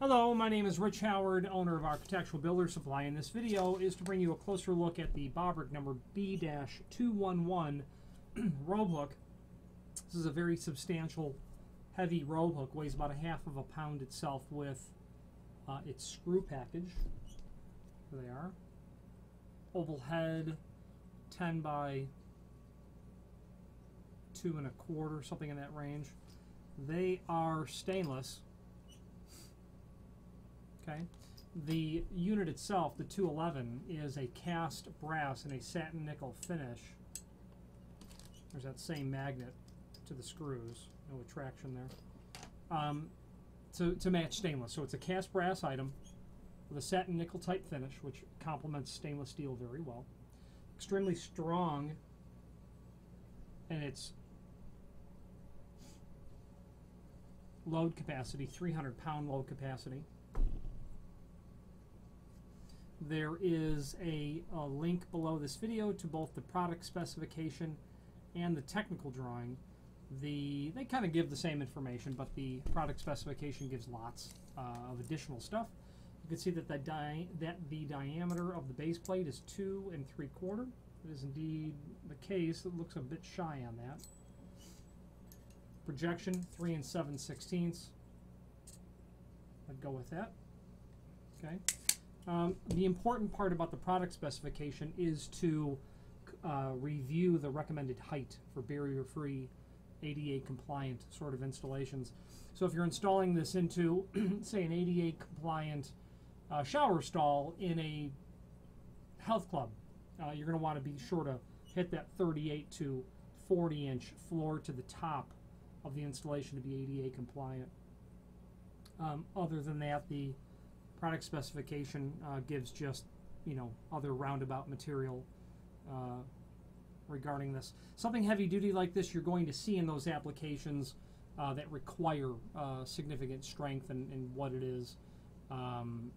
Hello, my name is Rich Howard, owner of Architectural Builder Supply, and this video is to bring you a closer look at the Bobrick number B-211 robe hook. This is a very substantial, heavy robe hook, weighs about a half of a pound itself with uh, its screw package. There they are. Oval head, 10 by 2 and a quarter, something in that range. They are stainless Okay. The unit itself, the 211, is a cast brass and a satin nickel finish. There's that same magnet to the screws, no attraction there. Um, to, to match stainless. So it's a cast brass item with a satin nickel type finish, which complements stainless steel very well. Extremely strong, and its load capacity, 300 pound load capacity. There is a, a, link below this video to both the product specification and the technical drawing. The They kind of give the same information, but the product specification gives lots uh, of additional stuff. You can see that the, di that the diameter of the base plate is 2 and 3 quarter. It is indeed the case. It looks a bit shy on that. Projection, 3 and 7 sixteenths. I'd go with that. Okay. Um, the important part about the product specification is to uh, review the recommended height for barrier-free, ADA compliant sort of installations. So if you're installing this into, say, an ADA compliant uh, shower stall in a health club, uh, you're going to want to be sure to hit that 38 to 40 inch floor to the top of the installation to be ADA compliant. Um, other than that, the product specification uh, gives just you know other roundabout material uh, regarding this. Something heavy duty like this you're going to see in those applications uh, that require uh, significant strength and, what it is. Um,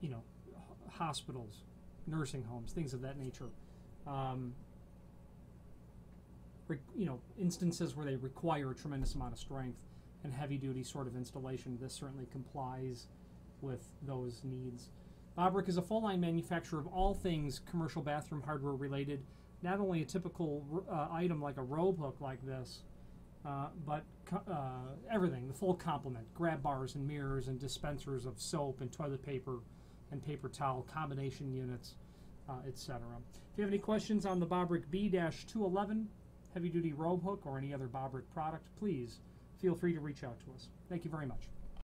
you know, hospitals, nursing homes, things of that nature. Um, you know, instances where they require a tremendous amount of strength and heavy duty sort of installation, this certainly complies with those needs. Bobrick is a full line manufacturer of all things commercial bathroom hardware related, not only a typical uh, item like a robe hook like this, uh, but uh, everything, the full complement grab bars and mirrors and dispensers of soap and toilet paper and paper towel, combination units, uh, etc. If you have any questions on the Bobrick B 211 heavy duty robe hook or any other Bobrick product, please feel free to reach out to us. Thank you very much.